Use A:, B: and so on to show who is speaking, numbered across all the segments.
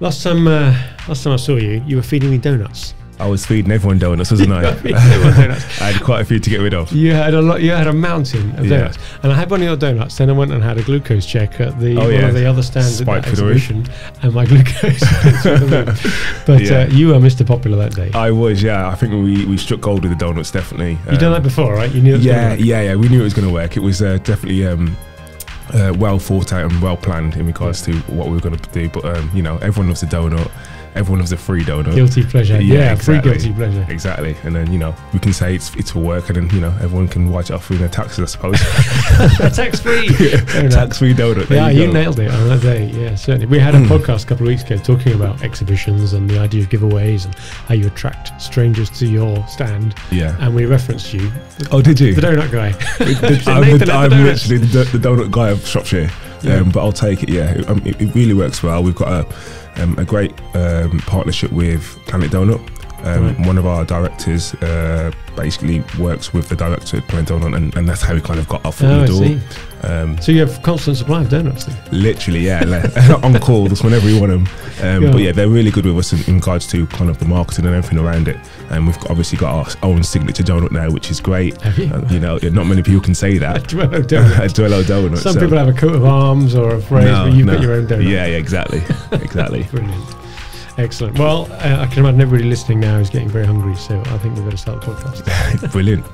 A: Last time, uh, last time I saw you, you were feeding me donuts.
B: I was feeding everyone donuts, wasn't I?
A: donuts.
B: I had quite a few to get rid of.
A: You had a lot. You had a mountain of
B: Yeah.
A: donuts, and I had one of your donuts. Then I went and had a glucose check at the
B: Oh,
A: one
B: yeah.
A: of the other stands
B: Spike
A: at the
B: for the roof.
A: exhibition, and my glucose. went through the roof. but
B: Yeah.
A: uh, you were Mr. Popular that day.
B: I was, yeah. I think we, we struck gold with the donuts, definitely.
A: You've done that before, right? You knew it was
B: Yeah, yeah, yeah. We knew it was going to work. It was uh, definitely um, uh, well thought out and well planned in regards to what we were going to do. But um, you know, everyone loves a donut. Everyone loves a free donut.
A: guilty pleasure.
B: Yeah,
A: Yeah, free
B: exactly.
A: guilty pleasure.
B: Exactly, and then you know we can say it's it's for work, and then you know everyone can watch it off in their taxes, I suppose.
A: Tax free. Enough.
B: Tax free donut. there
A: Yeah,
B: you,
A: you, nailed it on that day. Yeah, certainly. We had a hmm. podcast a couple of weeks ago talking about exhibitions and the idea of giveaways and how you attract strangers to your stand.
B: Yeah.
A: And we referenced you,
B: Oh, did you?
A: the donut guy.
B: The-
A: So
B: I'm, the, I'm
A: the
B: literally the, the donut guy of Shropshire,
A: Yeah.
B: um, but I'll take it. Yeah, it, um, it, it really works well. We've got a, um, a great um, partnership with Planet Donut. Um,
A: Right.
B: One of our directors uh, basically works with the director at Planet Donut, and, and that's how we kind of got our foot
A: Oh,
B: in the door. Um,
A: So you have constant supply of donuts then?
B: literally, yeah, like, on call, just whenever you want them. Um,
A: Yeah.
B: But yeah, they're really good with us in, in regards to kind of the marketing and everything around it. And we've got, obviously got our own signature donut now, which is great.
A: Have you?
B: Uh, you know, not many people can say
A: A
B: that.
A: Dwello donut.
B: a Dwello donut.
A: Some
B: so-
A: people have a coat of arms or a phrase,
B: No,
A: but you've
B: no.
A: got your own donut.
B: Yeah, yeah, exactly, exactly.
A: Brilliant. Excellent. Well, uh, I can imagine everybody listening now is getting very hungry, so I think we better start the podcast.
B: Brilliant.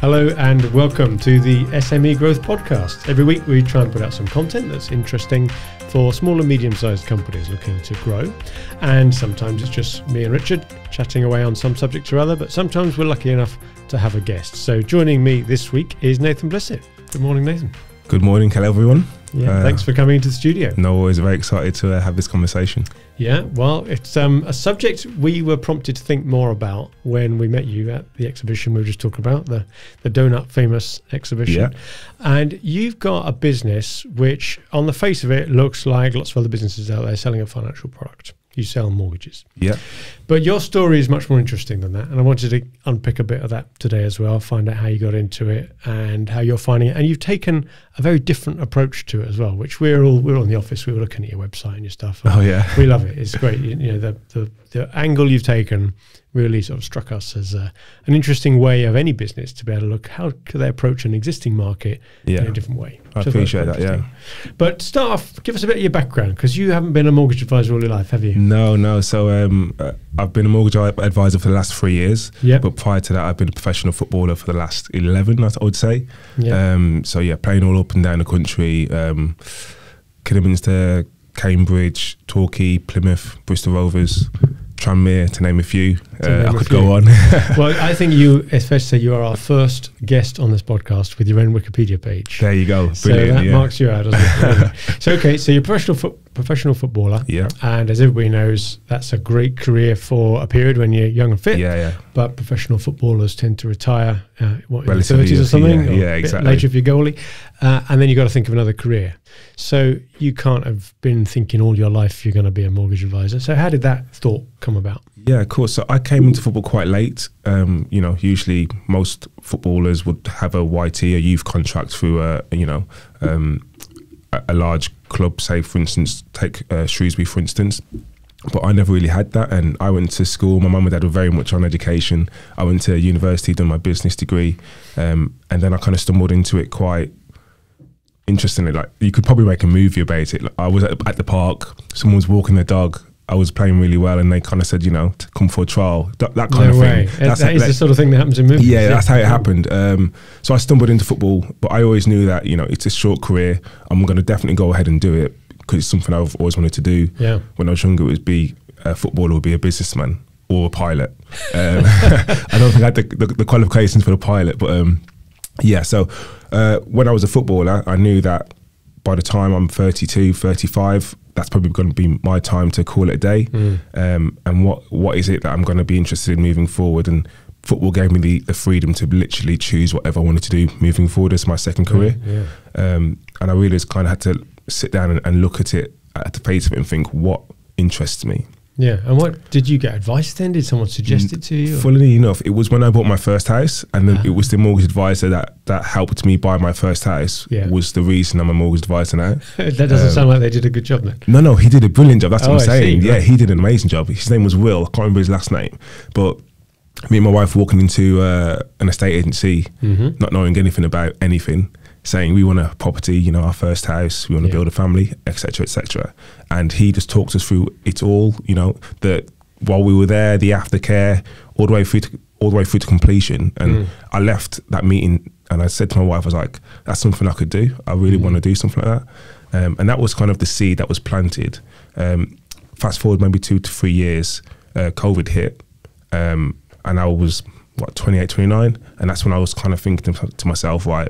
A: Hello and welcome to the SME Growth Podcast. Every week we try and put out some content that's interesting for small and medium sized companies looking to grow. And sometimes it's just me and Richard chatting away on some subject or other, but sometimes we're lucky enough to have a guest. So joining me this week is Nathan Blissett. Good morning, Nathan.
B: Good morning, hello everyone.
A: Yeah,
B: Uh,
A: thanks for coming into the studio.
B: No, always very excited to uh, have this conversation.
A: Yeah, well, it's um, a subject we were prompted to think more about when we met you at the exhibition we were just talking about, the, the Donut Famous exhibition.
B: Yeah.
A: And you've got a business which, on the face of it, looks like lots of other businesses out there selling a financial product. You sell mortgages.
B: Yeah,
A: But your story is much more interesting than that. And I wanted to unpick a bit of that today as well, find out how you got into it and how you're finding it. And you've taken a very different approach to it as well, which we're all, we're all in the office, we were looking at your website and your stuff. and
B: Oh, yeah.
A: We love it. It's great. You, you know, the, the, the angle you've taken really sort of struck us as a, an interesting way of any business to be able to look how could they approach an existing market
B: Yeah.
A: in a different way.
B: I
A: So
B: appreciate that, yeah.
A: But start off, give us a bit of your background because you haven't been a mortgage advisor all your life, have you?
B: No, no. So um, uh, I've been a mortgage advisor for the last three years.
A: Yep.
B: But prior to that, I've been a professional footballer for the last 11, I would say.
A: Yeah.
B: Um, so yeah, playing all up and down the country, um, Kidderminster, Cambridge, Torquay, Plymouth, Bristol Rovers, Tranmere, to name a few. Uh, I could
A: few.
B: go on.
A: well, I think you, especially, say, you are our first guest on this podcast with your own Wikipedia page.
B: there you go.
A: So that
B: yeah.
A: marks you out, doesn't it? So okay, so you're professional foot, professional footballer,
B: yeah.
A: and as everybody knows, that's a great career for a period when you're young and fit.
B: Yeah, yeah.
A: But professional footballers tend to retire, uh, what, in their thirties or something,
B: yeah,
A: or
B: yeah, exactly.
A: later if you're goalie, uh, and then you've got to think of another career. So you can't have been thinking all your life you're going to be a mortgage advisor. So how did that thought come about?
B: Yeah, of course. So I came into football quite late. Um, you know, usually most footballers would have a YT, a youth contract through a, you know, um, a, large club. Say, for instance, take uh, Shrewsbury, for instance. But I never really had that, and I went to school. My mum and dad were very much on education. I went to university, done my business degree, um, and then I kind of stumbled into it quite interestingly. Like you could probably make a movie about it. Like, I was at, at the park, someone was walking their dog. I was playing really well, and they kind of said, you know, to come for a trial. That, that kind
A: no
B: of
A: way.
B: thing.
A: That- that is
B: that-
A: the sort of thing that happens in movies.
B: yeah, that's how it happened. Um, so I stumbled into football, but I always knew that you know it's a short career. I'm going to definitely go ahead and do it because it's something I've always wanted to do.
A: Yeah.
B: When I was younger, it was be a footballer or be a businessman or a pilot. Um, I don't think I had the, the, the qualifications for the pilot, but um, yeah. So uh, when I was a footballer, I knew that by the time I'm 32, 35, that's probably going to be my time to call it a day.
A: Mm.
B: Um, and what what is it that I'm going to be interested in moving forward? And football gave me the, the freedom to literally choose whatever I wanted to do moving forward as my second career.
A: Yeah.
B: Um, and I really just kind of had to sit down and, and look at it at the face of it and think what interests me.
A: Yeah. And what did you get advice then? Did someone suggest it to you? or-
B: Funnily enough, it was when I bought my first house, and then
A: Ah.
B: it was the mortgage advisor that that helped me buy my first house.
A: Yeah.
B: Was the reason I'm a mortgage advisor now.
A: that doesn't
B: Um,
A: sound like they did a good job then.
B: No, no, he did a brilliant job. That's
A: Oh,
B: what I'm
A: I see,
B: saying. yeah,
A: right.
B: he did an amazing job. His name was Will. I can't remember his last name, but me and my wife walking into uh, an estate agency,
A: Mm-hmm.
B: not knowing anything about anything, saying we want a property, you know, our first house, we want to
A: Yeah.
B: build a family, etc., etc. And he just talked us through it all. You know, that while we were there, the aftercare, all the way through to all the way through to completion. And
A: Mm.
B: I left that meeting and I said to my wife, I was like, "That's something I could do. I really
A: Mm.
B: want to do something like that." Um, and that was kind of the seed that was planted. Um, fast forward maybe two to three years, uh, COVID hit, um, and I was what 28, 29, and that's when I was kind of thinking to, to myself, right,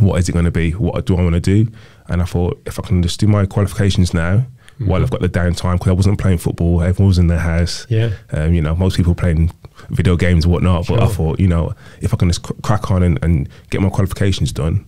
B: what is it going to be? What do I want to do? And I thought, if I can just do my qualifications now, while I've got the downtime, because I wasn't playing football, everyone was in their house.
A: Yeah.
B: Um, you know, most people playing video games and whatnot. But I thought, you know, if I can just cr- crack on and, and get my qualifications done,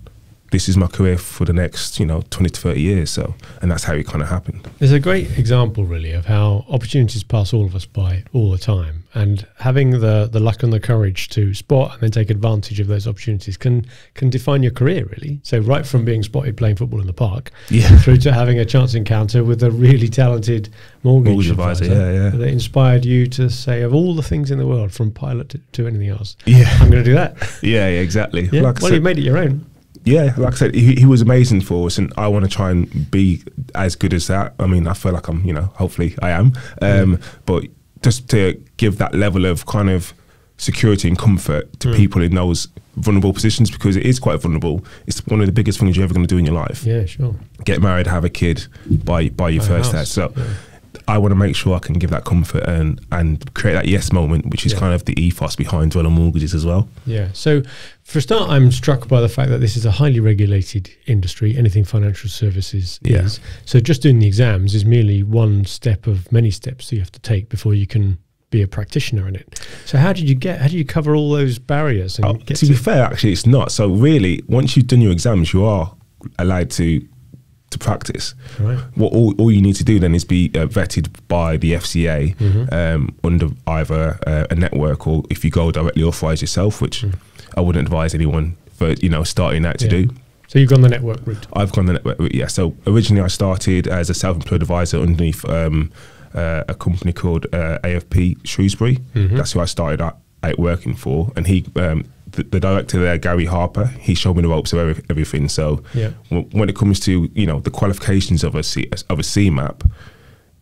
B: this is my career for the next, you know, 20 to 30 years. So, and that's how it kind of happened.
A: There's a great example, really, of how opportunities pass all of us by all the time, and having the the luck and the courage to spot and then take advantage of those opportunities can can define your career, really. So, right from being spotted playing football in the park,
B: Yeah.
A: through to having a chance encounter with a really talented mortgage,
B: Mortgage advisor, yeah, yeah.
A: that inspired you to say, of all the things in the world, from pilot to, to anything else,
B: Yeah.
A: I'm going to do that.
B: Yeah, yeah, exactly.
A: Yeah.
B: Like
A: well,
B: said-
A: you made it your own.
B: Yeah, like I said, he, he was amazing for us, and I want to try and be as good as that. I mean, I feel like I'm, you know, hopefully I am. Um, But just to give that level of kind of security and comfort to
A: Mm.
B: people in those vulnerable positions, because it is quite vulnerable. It's one of the biggest things you're ever going to do in your life.
A: Yeah, sure.
B: Get married, have a kid, buy buy your
A: Buy
B: first
A: house,
B: house. So.
A: yeah.
B: I want to make sure I can give that comfort and and create that yes moment, which is
A: Yeah.
B: kind of the ethos behind Dwello mortgages as well.
A: Yeah. So, for a start, I'm struck by the fact that this is a highly regulated industry. Anything financial services
B: Yeah.
A: is. So, just doing the exams is merely one step of many steps that you have to take before you can be a practitioner in it. So, how did you get? How did you cover all those barriers and
B: Oh,
A: get
B: to be fair, actually, it's not. So really, once you've done your exams, you are allowed to to practice.
A: right?
B: What all, all you need to do then is be uh, vetted by the FCA
A: Mm-hmm.
B: um, under either uh, a network or if you go directly authorise yourself, which I wouldn't advise anyone for you know starting out to
A: Mm. Yeah.
B: do.
A: So you've gone the network route.
B: I've gone the network route, yeah. So originally I started as a self-employed advisor underneath um, uh, a company called uh, AFP Shrewsbury.
A: Mhm.
B: That's who I started out, out working for, and he, um, the, the director there, Gary Harper, he showed me the ropes of every, everything. So
A: Yeah.
B: w- when it comes to you know the qualifications of a C, of a CeMAP,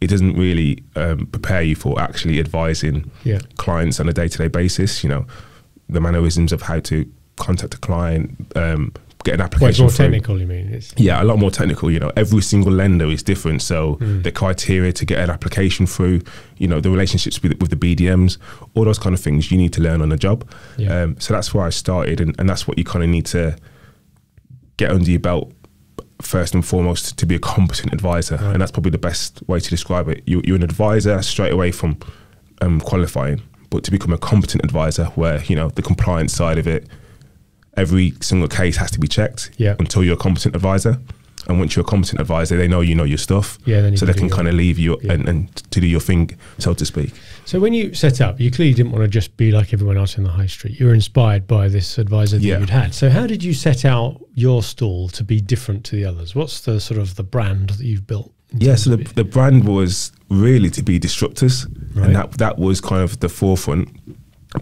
B: it doesn't really um, prepare you for actually advising
A: Yeah.
B: clients on a day-to-day basis. You know, the mannerisms of how to contact a client, um, get an
A: Well, it's
B: application.
A: more
B: through.
A: technical. You mean? It's,
B: Yeah, a lot more technical. You know, every single lender is different. So
A: Mm.
B: the criteria to get an application through, you know, the relationships with with the BDMs, all those kind of things you need to learn on the job.
A: Yeah.
B: Um, so that's where I started, and, and that's what you kind of need to get under your belt first and foremost to be a competent advisor,
A: Right.
B: and that's probably the best way to describe it. You, you're an advisor straight away from um, qualifying, but to become a competent advisor, where you know the compliance side of it, every single case has to be checked
A: Yeah.
B: until you're a competent advisor. And once you're a competent advisor, they know you know your stuff,
A: Yeah,
B: so they can kind of leave you
A: Yeah.
B: and, and to do your thing, so to speak.
A: So when you set up, you clearly didn't want to just be like everyone else in the high street. You were inspired by this advisor that
B: Yeah.
A: you'd had. So how did you set out your stall to be different to the others? What's the sort of the brand that you've built?
B: Yeah, so the, the brand was really to be disruptors,
A: Right.
B: and that that was kind of the forefront.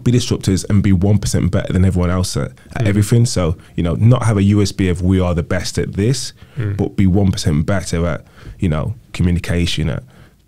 B: Be disruptors and be one percent better than everyone else at, at
A: Mm.
B: everything. So you know, not have a USP of we are the best at this,
A: Mm.
B: but be one percent better at you know communication, at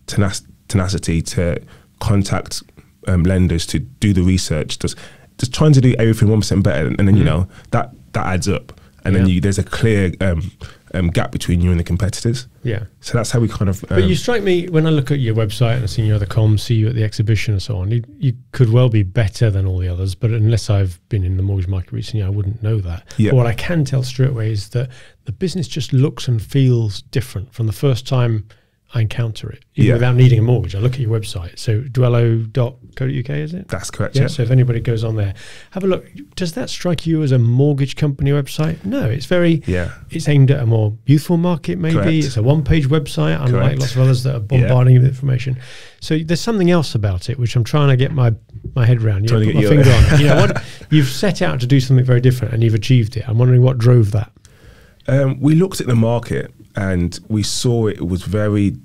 B: tenac- tenacity to contact um, lenders, to do the research, just just trying to do everything one percent better, and then you
A: Mm.
B: know that that adds up, and then you, there's a clear um, um, gap between you and the competitors.
A: yeah.
B: So that's how we kind of.
A: But
B: um,
A: you strike me when I look at your website and I see your other comms, see you at the exhibition and so on. You, you could well be better than all the others, but unless I've been in the mortgage market recently, I wouldn't know that.
B: Yeah.
A: But what I can tell straight away is that the business just looks and feels different from the first time I encounter it even
B: Yeah.
A: without needing a mortgage. I look at your website. So dwello.co.uk is it?
B: That's correct.
A: Yeah,
B: Yeah.
A: So if anybody goes on there, have a look. Does that strike you as a mortgage company website? No, it's very.
B: Yeah.
A: It's aimed at a more youthful market. Maybe
B: Correct.
A: it's a one-page website, unlike
B: Correct.
A: lots of others that are bombarding you with information. So there's something else about it which I'm trying to get my my head around. You know, put my
B: get
A: finger
B: your-
A: on. it. You know, what, you've set out to do something very different, and you've achieved it. I'm wondering what drove that.
B: Um, we looked at the market and we saw it was very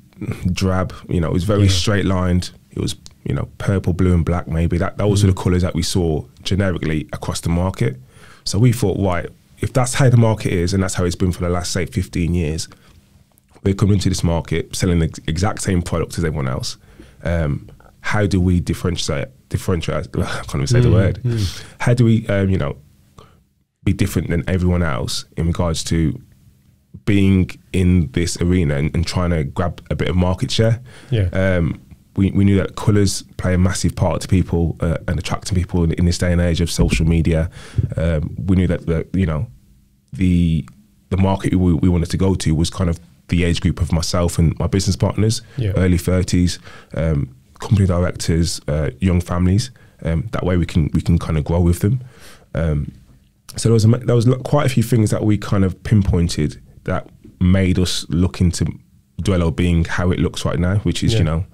B: drab. You know, it was very
A: Yeah.
B: straight lined. It was you know purple, blue, and black. Maybe that those
A: Mm.
B: are the colours that we saw generically across the market. So we thought, right, if that's how the market is and that's how it's been for the last say 15 years, we're coming into this market selling the exact same product as everyone else. Um, how do we differentiate? Differentiate? I can't even say the
A: Mm,
B: word. How do we, um, you know, be different than everyone else in regards to being in this arena and, and trying to grab a bit of market share?
A: Yeah.
B: Um, we, we knew that colours play a massive part to people uh, and attracting people in, in this day and age of social media. Um, we knew that the, you know the the market we, we wanted to go to was kind of the age group of myself and my business partners,
A: Yeah.
B: early thirties, um, company directors, uh, young families. Um, that way we can we can kind of grow with them. Um, so there was a, there was quite a few things that we kind of pinpointed that made us look into Dwello being how it looks right now, which is
A: Yeah.
B: you know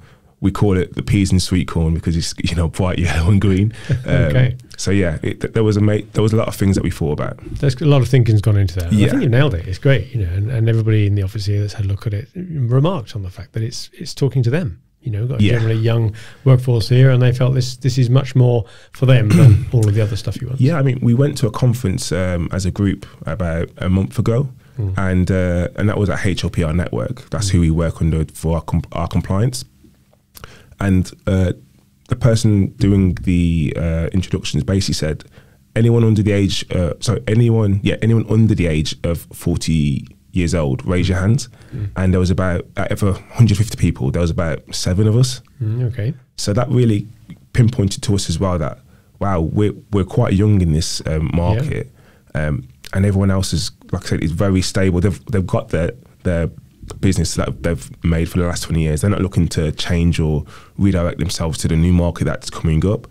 B: we call it the peas and sweet corn because it's you know bright yellow and green. Um,
A: Okay.
B: So yeah, it, th- there was a there was a lot of things that we thought about.
A: There's a lot of thinking's gone into that. And I think you nailed it. It's great, you know, and, and everybody in the office here that's had a look at it remarked on the fact that it's it's talking to them. You know, got a
B: Yeah.
A: generally young workforce here, and they felt this this is much more for them than all of the other stuff you want.
B: Yeah, I mean, we went to a conference um, as a group about a month ago, and uh, and that was at HLPR Network. That's who we work under for our, com- our compliance. And uh, the person doing the uh, introductions basically said, anyone under the age, uh, sorry, anyone, yeah, anyone under the age of forty years old, raise your hand. And there was about out of 150 people, there was about seven of us.
A: Mm, okay.
B: So that really pinpointed to us as well that wow, we're we're quite young in this um, market, um, and everyone else is like I said is very stable. They've they've got their their business that they've made for the last twenty years. They're not looking to change or redirect themselves to the new market that's coming up.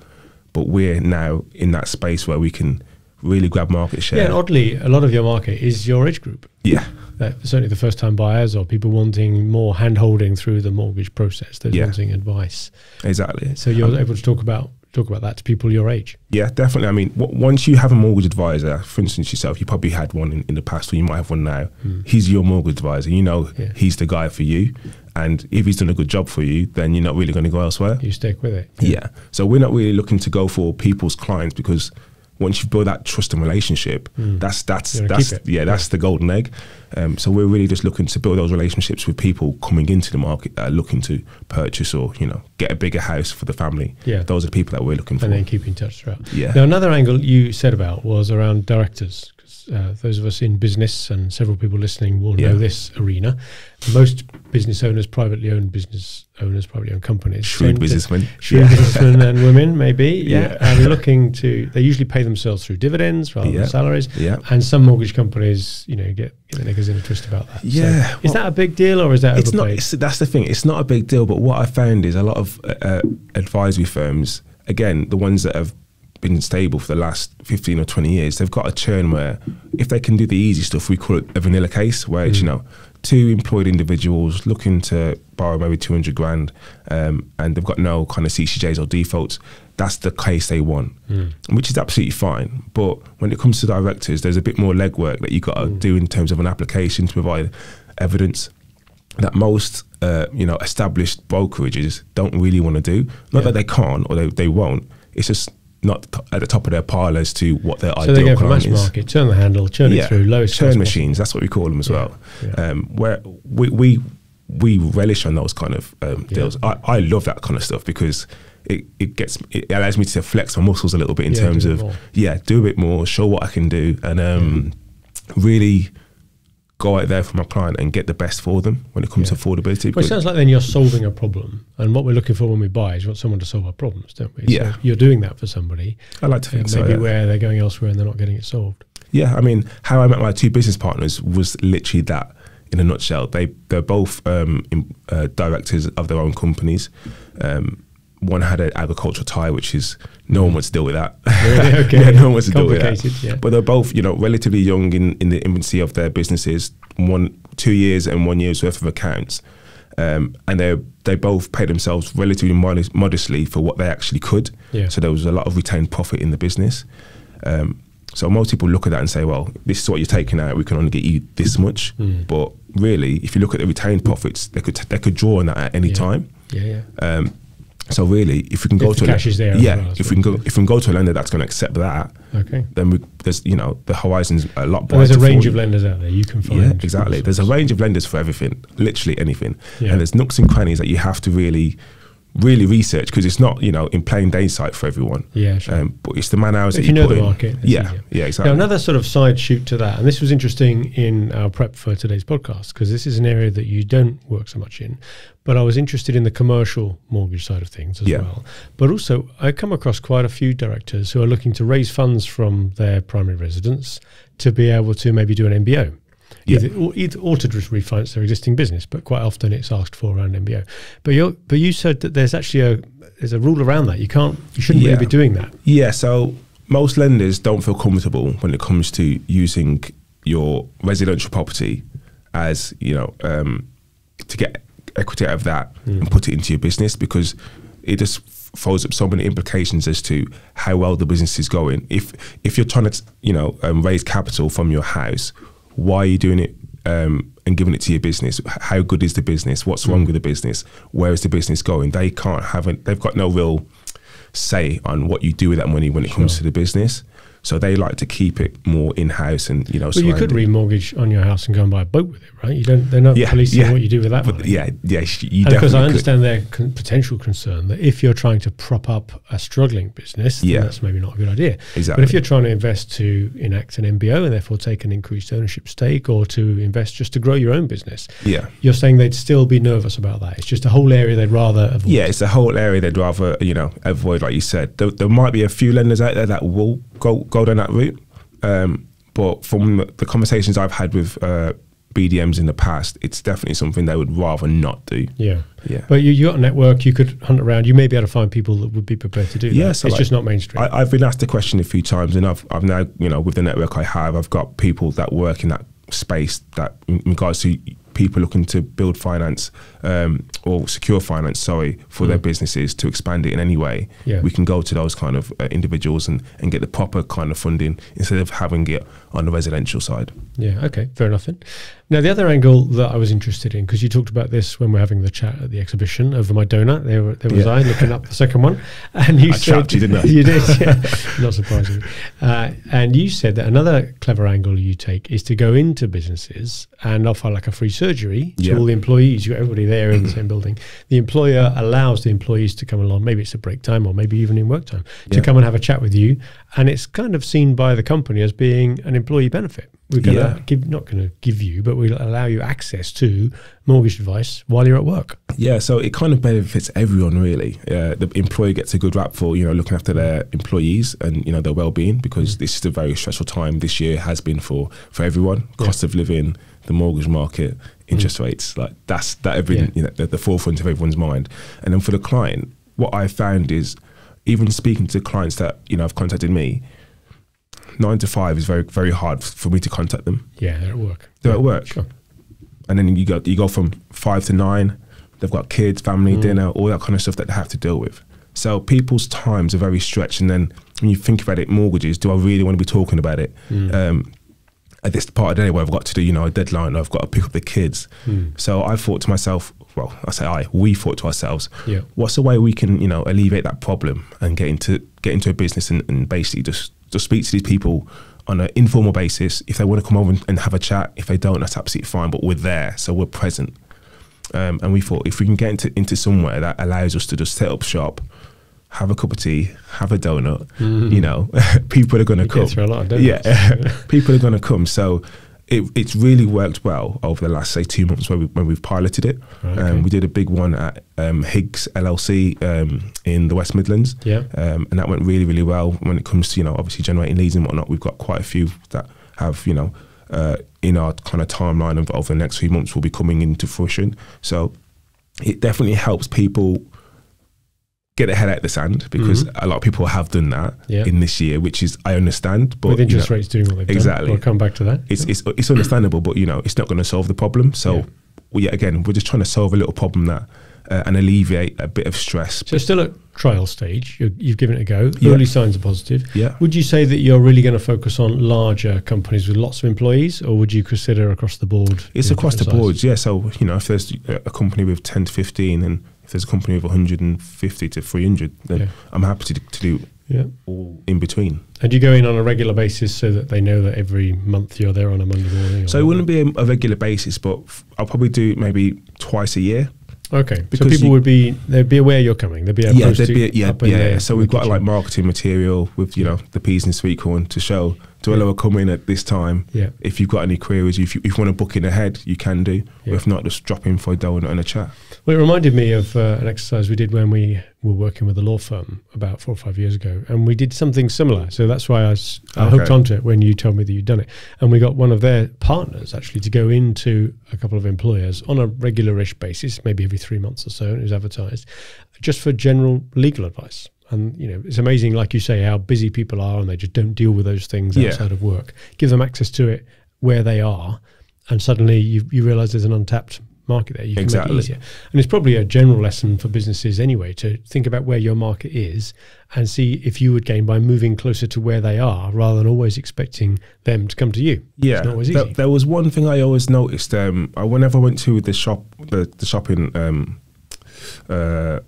B: But we're now in that space where we can really grab market share.
A: Yeah, and oddly, a lot of your market is your age group.
B: yeah,
A: Uh, certainly, the first-time buyers or people wanting more hand-holding through the mortgage process. Those
B: Yeah.
A: wanting advice.
B: exactly.
A: So you're able to talk about talk about that to people your age.
B: Yeah, definitely. I mean, w- once you have a mortgage advisor, for instance, yourself, you probably had one in, in the past, or you might have one now. Hmm. He's your mortgage advisor. You know,
A: Yeah.
B: he's the guy for you. And if he's done a good job for you, then you're not really going to go elsewhere.
A: You stick with it.
B: Yeah. So we're not really looking to go for people's clients because once you build that trust and relationship, that's that's
A: wanna
B: that's yeah, that's the golden egg. Um, so we're really just looking to build those relationships with people coming into the market that are looking to purchase or you know get a bigger house for the family.
A: Yeah.
B: those are the people that we're looking for.
A: and then keep in touch throughout.
B: Yeah.
A: Now, another angle you said about was around directors. Uh, those of us in business and several people listening will know this arena. Most business owners, privately owned business owners, privately owned companies,
B: Shrewd businessmen.
A: shrewd
B: Yeah.
A: businessmen and women, maybe, yeah,
B: Yeah.
A: and looking to. They usually pay themselves through dividends rather
B: Yeah.
A: than salaries.
B: Yeah.
A: and some mortgage companies, you know, get, get their in a twist about that. So
B: Yeah,
A: is that a big deal or is that
B: it's not. It's, that's the thing. It's not a big deal. But what I found is a lot of uh, advisory firms, again, the ones that have been stable for the last fifteen or twenty years, they've got a churn where if they can do the easy stuff, we call it a vanilla case, where it's you know two employed individuals looking to borrow maybe two hundred grand, um, and they've got no kind of CCJs or defaults. That's the case they want, which is absolutely fine. But when it comes to directors, there's a bit more legwork that you've got to do in terms of an application to provide evidence that most uh, you know established brokerages don't really want to do. Not
A: Yeah.
B: that they can't or they, they won't. It's just not at the top of their pile as to what their
A: so
B: ideal
A: they go
B: client
A: mass
B: is.
A: market, turn the handle, churn it through, lowest
B: churn machines. That's what we call them as
A: Yeah,
B: well.
A: yeah.
B: Um, where we, we we relish on those kind of um,
A: Yeah.
B: deals. I, I love that kind of stuff because it, it gets it allows me to flex my muscles a little bit in
A: Yeah,
B: terms of
A: more.
B: yeah, do a bit more, show what I can do, and um, really go out there for my client and get the best for them when it comes
A: Yeah.
B: to affordability.
A: Well, it sounds like then you're solving a problem, and what we're looking for when we buy is we want someone to solve our problems, don't we?
B: Yeah.
A: So you're doing that for somebody,
B: I like to think
A: maybe
B: so. Yeah.
A: where they're going elsewhere and they're not getting it solved.
B: yeah, I mean, how I met my two business partners was literally that. in a nutshell. They they're both um, in, uh, directors of their own companies. Um, one had an agricultural tie, which is no one wants to deal with that.
A: Really? Okay.
B: yeah, no one wants to deal with that.
A: Yeah.
B: But they're both, you know, relatively young in, in the infancy of their businesses. One, two years and one year's worth of accounts, um, and they they both paid themselves relatively modest, modestly for what they actually could.
A: Yeah.
B: So there was a lot of retained profit in the business. Um, so most people look at that and say, well, this is what you're taking out. We can only get you this much.
A: Mm.
B: But really, if you look at the retained profits, they could they could draw on that at any
A: Yeah.
B: time.
A: Yeah, yeah.
B: Um, so really, if we can go
A: If
B: to
A: the
B: a,
A: is there
B: yeah,
A: well,
B: if we can go if we can go to a lender that's going to accept that,
A: Okay.
B: then we, there's you know the horizon's a lot
A: there's a range of lenders out there you can find.
B: Yeah, exactly. There's a range of lenders for everything, literally anything,
A: Yeah.
B: and there's nooks and crannies that you have to really, really research because it's not you know in plain day sight for everyone.
A: Yeah, sure.
B: Um, but it's the man hours
A: If
B: that
A: you know
B: put
A: the
B: in.
A: market,
B: Yeah,
A: easier.
B: yeah, exactly.
A: Now, another sort of side shoot to that, and this was interesting in our prep for today's podcast because this is an area that you don't work so much in. But I was interested in the commercial mortgage side of things as
B: Yeah.
A: well. But also, I come across quite a few directors who are looking to raise funds from their primary residence to be able to maybe do an MBO.
B: Yeah.
A: Either, or, either, or to just refinance their existing business, but quite often it's asked for around MBO. But you but you said that there's actually a there's a rule around that. You can't you shouldn't
B: Yeah.
A: really be doing that.
B: Yeah, so most lenders don't feel comfortable when it comes to using your residential property as you know um, to get equity out of that and put it into your business because it just throws up so many implications as to how well the business is going. If if you're trying to you know um, raise capital from your house, why are you doing it? Um, and giving it to your business. How good is the business? What's wrong with the business? Where is the business going? They can't have it. They've got no real say on what you do with that money when it comes to the business. So they like to keep it more in house and you know.
A: Well, you could remortgage on your house and go and buy a boat with it, right? You don't. They're not
B: Yeah,
A: policing
B: yeah.
A: what you do with that
B: But
A: money.
B: yeah, yeah, you
A: And because I
B: definitely could.
A: understand their con- potential concern that if you're trying to prop up a struggling business,
B: Yeah.
A: that's maybe not a good idea.
B: Exactly.
A: But if you're trying to invest to enact an MBO and therefore take an increased ownership stake, or to invest just to grow your own business,
B: Yeah.
A: you're saying they'd still be nervous about that. It's just a whole area they'd rather avoid.
B: Yeah, it's a whole area they'd rather you know avoid, like you said. There, there might be a few lenders out there that will go go down that route, um, but from the conversations I've had with uh, BDMs in the past, it's definitely something they would rather not do.
A: Yeah.
B: Yeah.
A: But you, you got a network, you could hunt around, you may be able to find people that would be prepared to do
B: Yeah,
A: that.
B: so
A: it's
B: like-
A: just not mainstream.
B: I, I've been asked the question a few times, and I've I've now you know with the network I have, I've got people that work in that space that in regards to people looking to build finance um, or secure finance, sorry, for their businesses to expand it in any way.
A: Mm. Yeah.
B: We can go to those kind of uh, individuals and, and get the proper kind of funding instead of having it on the residential side.
A: Yeah, okay, fair enough. Then. Now, the other angle that I was interested in, because you talked about this when we are having the chat at the exhibition over my donut, there, were- there was
B: Yeah.
A: I looking up the second one, and you
B: I
A: said
B: you, didn't I?
A: you did, yeah, not surprisingly. Uh, and you said that another clever angle you take is to go into businesses and offer like a free surgery to
B: Yeah.
A: all the employees. You got everybody there in the same building. The employer allows the employees to come along. Maybe it's a break time or maybe even in work time to come and have a chat with you, and it's kind of seen by the company as being an employee benefit. We're going to
B: Yeah.
A: give, not going to give you, but we'll allow you access to mortgage advice while you're at work.
B: Yeah, so it kind of benefits everyone really. Uh, the employer gets a good rap for you know looking after their employees and you know their well-being because this is a very stressful time. This year has been for for everyone. Cost of living, the mortgage market, interest rates, like that's that everything
A: Yeah.
B: you know at the forefront of everyone's mind. And then for the client, what I found is even speaking to clients that you know have contacted me, nine to five is very very hard for me to contact them.
A: Yeah, they're at work.
B: They're
A: Yeah,
B: at work
A: Sure.
B: and then you go you go from five to nine. They've got kids, family,
A: Mm.
B: dinner, all that kind of stuff that they have to deal with. So people's times are very stretched. And then when you think about it, mortgages, do I really want to be talking about it?
A: Mm.
B: Um, at this part of the day where I've got to do, you know, a deadline, I've got to pick up the kids.
A: Mm.
B: So I thought to myself, well, I say I, we thought to ourselves,
A: Yeah.
B: what's the way we can, you know, alleviate that problem and get into get into a business and, and basically just just speak to these people on an informal basis. If they want to come over and, have a chat, if they don't, that's absolutely fine. But we're there, so we're present. Um, and we thought if we can get into into somewhere that allows us to just set up shop, have a cup of tea, have a donut, you know, people are going to come.
A: lot.
B: Yeah, people are going to come. So it, it's really worked well over the last say two months when we when we've piloted it.
A: Right, okay.
B: um, we did a big one at um, Higgs LLC um, in the West Midlands.
A: Yeah.
B: um, and that went really really well. When it comes to you know obviously generating leads and whatnot, we've got quite a few that have you know uh, in our kind of timeline of over the next few months will be coming into fruition. So it definitely helps people get their head out of the sand because a lot of people have done that
A: Mm-hmm. Yeah.
B: in this year, which is I understand, but
A: With
B: you
A: interest
B: know,
A: rates doing what they've
B: exactly.
A: done. We'll come back to that.
B: it's, it's it's understandable, but you know it's not going to solve the problem. So
A: Yeah.
B: we, again, we're just trying to solve a little problem that uh, and alleviate a bit of stress.
A: So still at trial stage, you you've given it a go.
B: Yeah.
A: Early signs are positive.
B: Yeah.
A: Would you say that you're really going to focus on larger companies with lots of employees, or would you consider across the board?
B: It's across the
A: different
B: board, yeah. So you know, if there's a a company with ten to fifteen, and if there's a company of 150 to 300, then
A: Yeah.
B: I'm happy to, to do
A: Yeah.
B: all in between.
A: And you go in on a regular basis so that they know that every month you're there on a Monday morning.
B: So it wouldn't be a, a regular basis, but f- I'll probably do maybe twice a year.
A: Okay, so
B: because
A: people
B: you-
A: would be they'd be aware you're coming. They'd be
B: yeah, there'd be, yeah, yeah. So we've got like marketing material with you know the peas and sweet corn to show to hello, come in at this time.
A: Yeah.
B: If you've got any queries, if you, if you want to book in ahead, you can do.
A: Yeah.
B: Or if not, just drop in for a donut and a chat.
A: Well, it reminded me of uh, an exercise we did when we were working with a law firm about four or five years ago, and we did something similar. So that's why I, was, I
B: Okay.
A: hooked onto it when you told me that you'd done it. And we got one of their partners actually to go into a couple of employers on a regularish basis, maybe every three months or so, and it was advertised, just for general legal advice. And you know, it's amazing, like you say, how busy people are, and they just don't deal with those things
B: Yeah.
A: outside of work. Give them access to it where they are, and suddenly you, you realize there's an untapped market there. You can make
B: Exactly.
A: it easier. And it's probably a general lesson for businesses anyway to think about where your market is and see if you would gain by moving closer to where they are rather than always expecting them to come to you.
B: Yeah,
A: It's not always
B: there,
A: easy.
B: there was one thing I always noticed. Um, I, whenever I went to the shop, the, the shopping um, uh,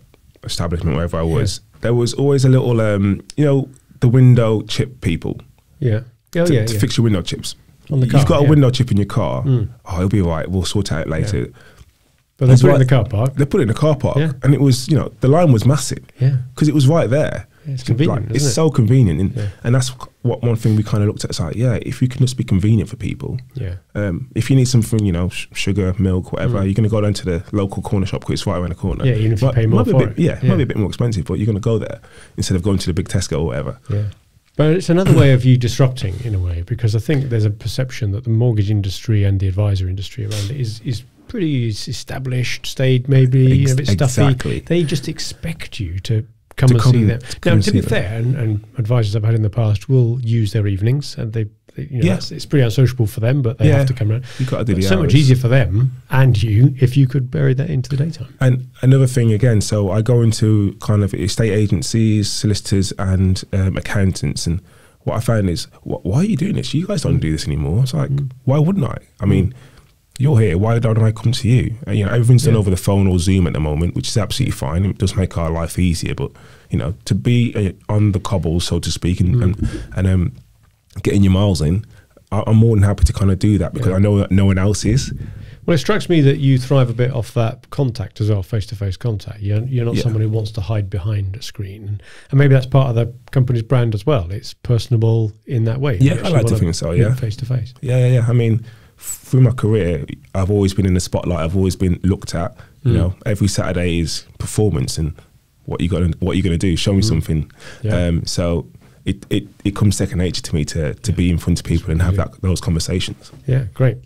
B: establishment, wherever I was, there was always a little, um, you know, the window chip people
A: yeah. Oh,
B: to,
A: yeah.
B: to
A: yeah.
B: fix your window chips.
A: On the car,
B: You've got a window chip in your car.
A: Mm.
B: Oh, it'll be all right. We'll sort it out later.
A: But they put it in the car park.
B: They put it in a car park,
A: Yeah.
B: and it was, you know, the line was massive
A: Yeah.
B: because it was right there.
A: It's convenient,
B: Like, it's
A: it?
B: so convenient, and,
A: Yeah.
B: and that's what one thing we kind of looked at. It's like, yeah, if you can just be convenient for people,
A: Yeah.
B: um, if you need something, you know, sh- sugar, milk, whatever,
A: Mm.
B: you're going to go down to the local corner shop because it's right around the corner.
A: Yeah, even if you
B: Might-
A: pay more
B: a
A: for
B: bit,
A: it.
B: Yeah,
A: Yeah.
B: might be a bit more expensive, but you're going to go there instead of going to the big Tesco or whatever.
A: Yeah. But it's another way of you disrupting in a way because I think there's a perception that the mortgage industry and the advisor industry around it is is pretty established, stayed maybe
B: Ex-
A: a bit stuffy.
B: exactly.
A: They just expect you to come
B: To
A: and
B: come-
A: see them. Now, to be fair, and, and advisors I've had in the past will use their evenings, and they, they you know,
B: Yeah.
A: it's pretty unsociable for them, but they
B: Yeah.
A: have to come around.
B: You've got to do the
A: It's so much easier for them and you if you could bury that into the daytime.
B: And another thing again, so I go into kind of estate agencies, solicitors, and um, accountants, and what I found is, wh- why are you doing this? You guys don't do this anymore. It's like,
A: Mm.
B: why wouldn't I? I mean, you're here. Why don't I come to you? And, you know, everything's done
A: Yeah.
B: over the phone or Zoom at the moment, which is absolutely fine. It does make our life easier, but you know, to be uh, on the cobbles, so to speak, and
A: Mm.
B: and, and um, getting your miles in. I- I'm more than happy to kind of do that because
A: Yeah.
B: I know that no one else is.
A: Well, it strikes me that you thrive a bit off that contact as well, face to face contact. You're, you're not
B: Yeah.
A: someone who wants to hide behind a screen. And, maybe that's part of the company's brand as well. It's personable in that way.
B: Yeah, I like to think so, yeah.
A: Face to face.
B: Yeah, yeah, yeah. I mean, through my career, I've always been in the spotlight. I've always been looked at. You
A: Mm.
B: know, every Saturday is performance, and what you got, what you going to do? Show me something.
A: Mm. Yeah.
B: Um, so it, it it comes second nature to me to to be in front of people and have
A: Yeah.
B: that those conversations.
A: Yeah, great.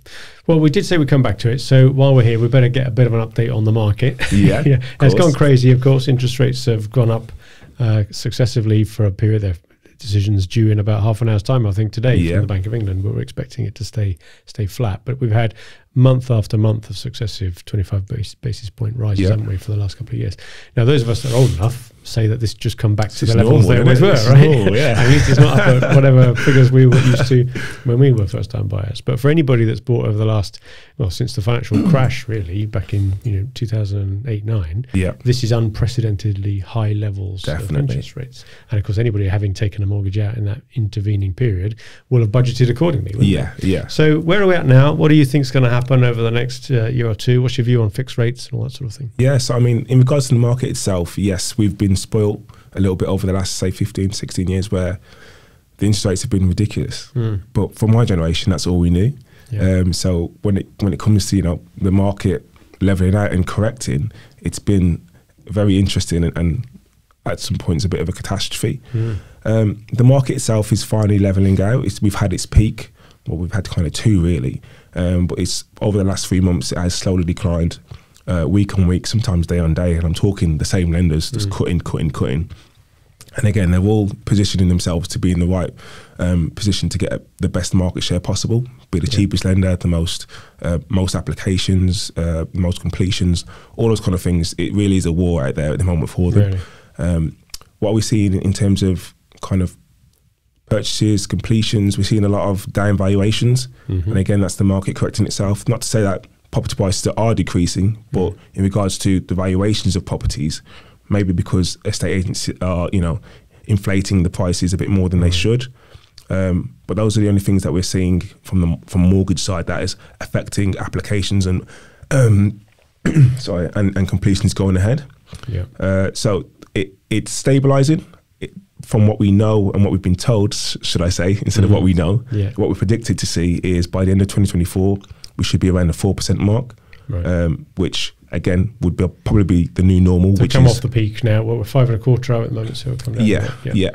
A: Well, we did say we'd come back to it. So while we're here, we better get a bit of an update on the market.
B: Yeah,
A: yeah. It's gone crazy, of course. Interest rates have gone up uh, successively for a period. Their decisions due in about half an hour's time, I think, today
B: Yeah.
A: from the Bank of England. But we're expecting it to stay stay flat. But we've had month after month of successive 25 base, basis point rises,
B: Yeah.
A: haven't we, for the last couple of years? Now, those of us that are old enough say that this just come back to the levels they always were, right?
B: normal, yeah.
A: At least it's not up at whatever figures we were used to when we were first time buyers. But for anybody that's bought over the last, well, since the financial crash, really, back in you know 2008 9,
B: Yeah,
A: this is unprecedentedly high levels of interest rates. And of course, anybody having taken a mortgage out in that intervening period will have budgeted accordingly.
B: yeah, yeah.
A: So where are we at now? What do you think is going to happen over the next uh, year or two? What's your view on fixed rates and all that sort of thing?
B: Yeah, so I mean, in regards to the market itself, yes, we've been spoilt a little bit over the last, say, 15, 16 years where the interest rates have been ridiculous. But for my generation, that's all we knew.
A: Yeah.
B: Um, so when it when it comes to you know the market leveling out and correcting, it's been very interesting and, and at some points a bit of a catastrophe. Um, the market itself is finally leveling out. It's, we've had its peak well, we've had kind of two really, um, but it's over the last three months it has slowly declined, uh, week on week, sometimes day on day, and I'm talking the same lenders just cutting, cutting, cutting. And again, they're all positioning themselves to be in the right um, position to get the best market share possible, be the cheapest lender, the most uh, most applications, uh, most completions, all those kind of things. It really is a war out there at the moment for them.
A: Really?
B: Um, what we're seeing in terms of kind of purchases, completions, we're seeing a lot of down valuations, and again, that's the market correcting itself. Not to say that property prices are decreasing, but in regards to the valuations of properties, maybe because estate agents are, you know, inflating the prices a bit more than they should. Um, but those are the only things that we're seeing from the from mortgage side that is affecting applications and um, sorry and, and completions going ahead.
A: Yeah.
B: Uh, so it, it's stabilizing from what we know and what we've been told, should I say, instead of what we know.
A: Yeah.
B: What we predicted to see is by the end of 2024, we should be around the 4% mark,
A: Right.
B: um, which again would be, probably be the new normal.
A: So
B: which
A: come
B: is,
A: off the peak now. Well, we're five and a quarter out at the moment, so it'll come down. a
B: yeah, yeah,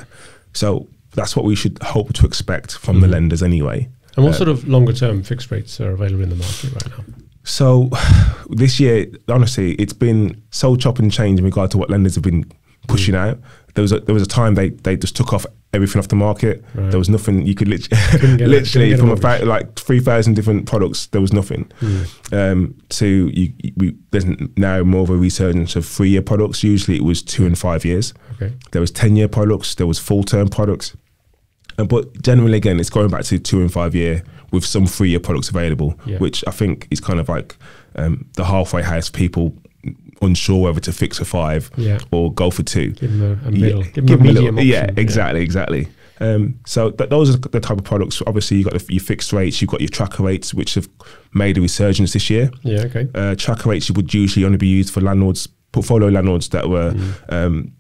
B: So that's what we should hope to expect from the
A: Mm-hmm.
B: lenders anyway.
A: And what sort of longer term fixed rates are available in the market right now?
B: So this year, honestly, it's been so chop and change in regard to what lenders have been pushing
A: Mm.
B: out. There was a, there was a time they, they just took off everything off the market.
A: Right.
B: There was nothing you could lit-
A: get a- couldn't
B: literally from about like three thousand different products. There was nothing.
A: Mm.
B: Um, to you, we, there's now more of a resurgence of three year products. Usually it was two and five years.
A: Okay.
B: There was ten year products. There was full term products. Uh, but generally, again, it's going back to two and five year with some three year products available,
A: Yeah.
B: which I think is kind of like um, the halfway house people unsure whether to fix a five
A: Yeah.
B: or go for two.
A: Give them a, a
B: Yeah,
A: middle. Give them a medium
B: little- yeah, exactly, exactly. Um, so th- those are the type of products. Obviously, you've got the, your fixed rates, you've got your tracker rates, which have made a resurgence this year.
A: Yeah. Okay.
B: Uh, tracker rates would usually only be used for landlords, portfolio landlords that were um,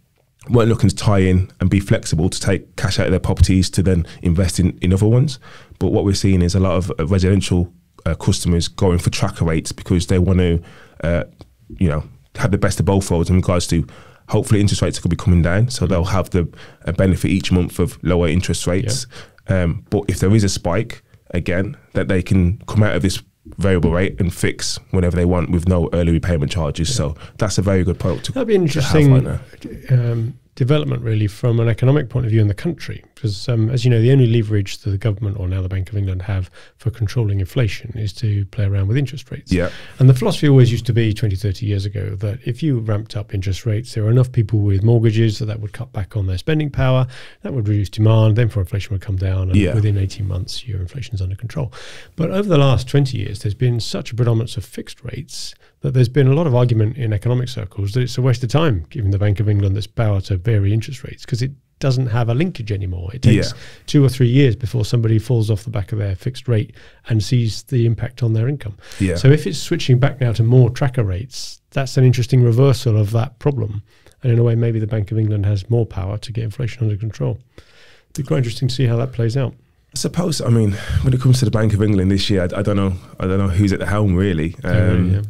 B: weren't looking to tie in and be flexible to take cash out of their properties to then invest in, in other ones. But what we're seeing is a lot of uh, residential uh, customers going for tracker rates because they want to, uh, you know, have the best of both worlds in regards to hopefully interest rates could be coming down, so they'll have the benefit each month of lower interest rates. Um, but if there is a spike again, that they can come out of this variable rate and fix whenever they want with no early repayment charges. So that's a very good product to
A: That'd be an
B: to have
A: interesting
B: right
A: um, development, really, from an economic point of view in the country. Because, um, as you know, the only leverage that the government or now the Bank of England have for controlling inflation is to play around with interest rates.
B: Yeah.
A: And the philosophy always used to be 20, 30 years ago that if you ramped up interest rates, there were enough people with mortgages that that would cut back on their spending power, that would reduce demand, then for inflation would come down, and
B: Yeah.
A: within 18 months, your inflation is under control. But over the last 20 years, there's been such a predominance of fixed rates that there's been a lot of argument in economic circles that it's a waste of time giving the Bank of England this power to vary interest rates because it doesn't have a linkage anymore. It takes
B: Yeah.
A: two or three years before somebody falls off the back of their fixed rate and sees the impact on their income.
B: Yeah.
A: So if it's switching back now to more tracker rates, that's an interesting reversal of that problem. And in a way, maybe the Bank of England has more power to get inflation under control. It'd be quite interesting to see how that plays out.
B: I suppose. I mean, when it comes to the Bank of England this year, I, I don't know. I don't know who's at the helm really. Um,
A: really, yeah.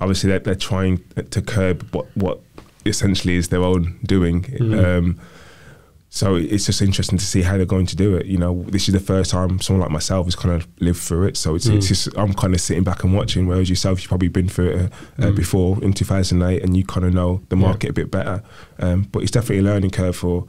B: Obviously, they're, they're trying to curb what what essentially is their own doing.
A: Mm.
B: Um, so it's just interesting to see how they're going to do it. You know, this is the first time someone like myself has kind of lived through it. So it's, it's
A: Mm.
B: just I'm kind of sitting back and watching. Whereas yourself, you've probably been through it uh, uh,
A: Mm.
B: before in 2008, and you kind of know the
A: Yeah.
B: market a bit better. Um, but it's definitely a learning curve for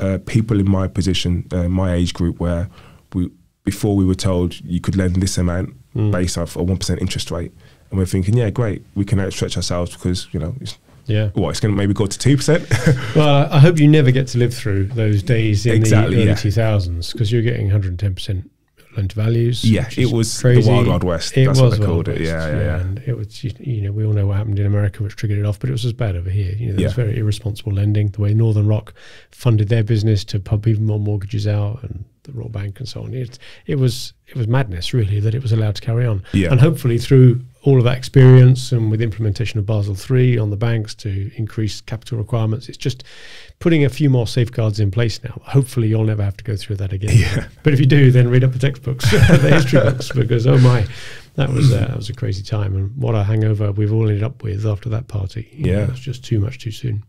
B: uh, people in my position, uh, my age group, where we before we were told you could lend this amount
A: Mm.
B: based off a one percent interest rate, and we're thinking, yeah, great, we can outstretch ourselves because you know, it's,
A: Yeah.
B: what it's going to maybe go to two percent.
A: Well, I hope you never get to live through those days in
B: Exactly,
A: the early
B: yeah.
A: 2000s because you're getting 110% loan to values.
B: yeah, it was
A: crazy.
B: the wild, wild west.
A: It
B: That's
A: was
B: what they called it. Yeah, yeah, yeah.
A: And it was, you know, we all know what happened in America, which triggered it off, but it was as bad over here. You know, there was very irresponsible lending. The way Northern Rock funded their business to pump even more mortgages out, and the Royal Bank and so on. It, it was it was madness, really, that it was allowed to carry on.
B: Yeah.
A: And hopefully, through all of that experience and with implementation of Basel III on the banks to increase capital requirements, it's just putting a few more safeguards in place now. Hopefully, you'll never have to go through that again.
B: Yeah.
A: But if you do, then read up the textbooks, the history books, because oh my, that was uh, that was a crazy time, and what a hangover we've all ended up with after that party. You
B: Yeah.
A: it was just too much too soon.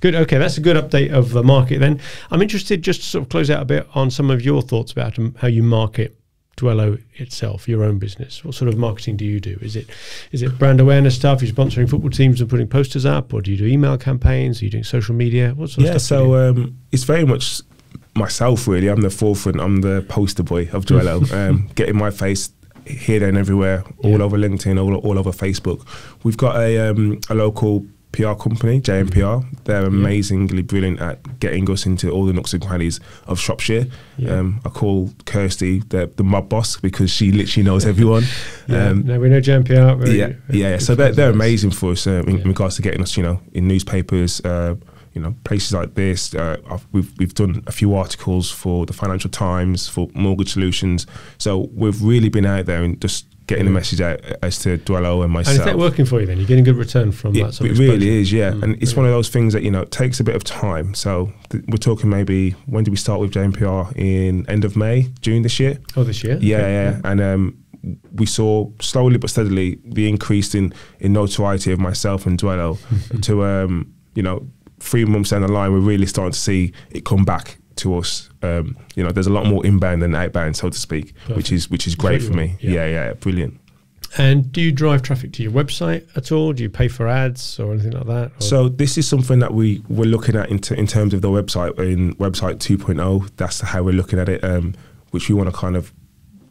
A: Good. Okay, that's a good update of the market. Then I'm interested just to sort of close out a bit on some of your thoughts about um, how you market Dwello itself, your own business? What sort of marketing do you do? Is it is it brand awareness stuff? You're sponsoring football teams and putting posters up, or do you do email campaigns? Are you doing social media? What sort
B: yeah,
A: of stuff?
B: so um, it's very much myself really. I'm the forefront. I'm the poster boy of Dwello. um, getting my face here, there, and everywhere, all
A: Yeah.
B: over LinkedIn, all, all over Facebook. We've got a um, a local PR company, JMPR. They're amazingly brilliant at getting us into all the nooks and crannies of Shropshire.
A: Yeah.
B: Um, I call Kirsty the, the mob boss because she literally knows everyone.
A: yeah,
B: Um,
A: no, we know JMPR.
B: yeah, yeah. So they're, they're amazing for us uh, in,
A: Yeah.
B: in regards to getting us, you know, in newspapers, uh, you know, places like this. Uh, I've, we've we've done a few articles for the Financial Times for Mortgage Solutions. So we've really been out there and just getting the message out as to Dwello and myself.
A: And is that working for you then? You're getting good return from
B: It,
A: that sort
B: it
A: of
B: really is, yeah.
A: Mm,
B: and it's one of those things that you know takes a bit of time. So th- we're talking maybe when did we start with JMPR in end of May, June this year?
A: Oh, this year?
B: Yeah,
A: Okay,
B: yeah. And um, we saw slowly but steadily the increase in, in notoriety of myself and Dwello to, um, you know, three months down the line, we're really starting to see it come back to us. Um, you know, there's a lot more inbound than outbound, so to speak,
A: Perfect.
B: which is which is great for me.
A: yeah.
B: Yeah. yeah, brilliant.
A: And do you drive traffic to your website at all? Do you pay for ads or anything like that? Or-
B: So this is something that we we're looking at in, t- in terms of the website in website 2.0. That's how we're looking at it, um, which we want to kind of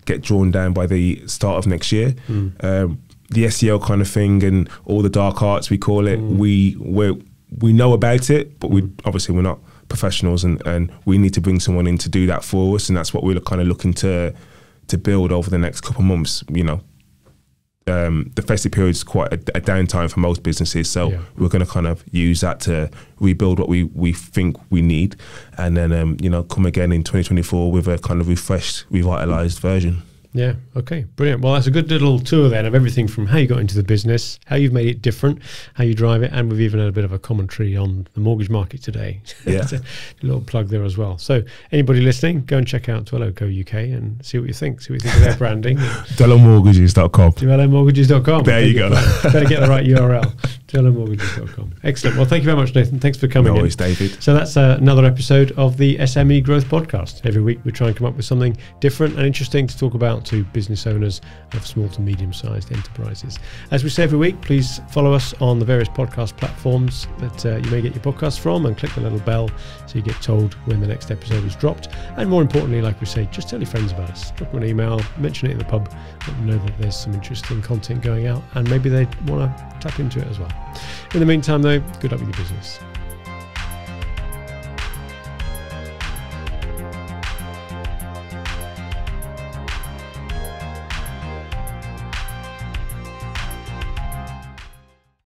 B: get drawn down by the start of next year.
A: Mm.
B: Um, the SEO kind of thing and all the dark arts we call it.
A: Mm.
B: We we we know about it, but we obviously we're not professionals, and, and we need to bring someone in to do that for us, and that's what we're kind of looking to to build over the next couple of months. You know, um, the festive period is quite a, a downtime for most businesses, so
A: Yeah.
B: we're going to kind of use that to rebuild what we, we think we need, and then um, you know come again in 2024 with a kind of refreshed, revitalized version.
A: Yeah. Okay. Brilliant. Well, that's a good little tour then of everything from how you got into the business, how you've made it different, how you drive it, and we've even had a bit of a commentary on the mortgage market today.
B: Yeah.
A: A little plug there as well. So, anybody listening, go and check out Dwello Co UK and see what you think. See what you think of their branding.
B: DeloMortgages.com.
A: DwelloMortgages.com.
B: There you go.
A: Better get the right URL. DwelloMortgages.com. Excellent. Well, thank you very much, Nathan. Thanks for coming
B: No
A: in.
B: worries, David.
A: So that's uh, another episode of the SME Growth Podcast. Every week we try and come up with something different and interesting to talk about to business owners of small to medium sized enterprises. As we say every week, please follow us on the various podcast platforms that uh, you may get your podcast from and click the little bell so you get told when the next episode is dropped. And more importantly, like we say, just tell your friends about us. Drop them an email, mention it in the pub, let them know that there's some interesting content going out and maybe they want to tap into it as well. In the meantime, though, good luck with your business.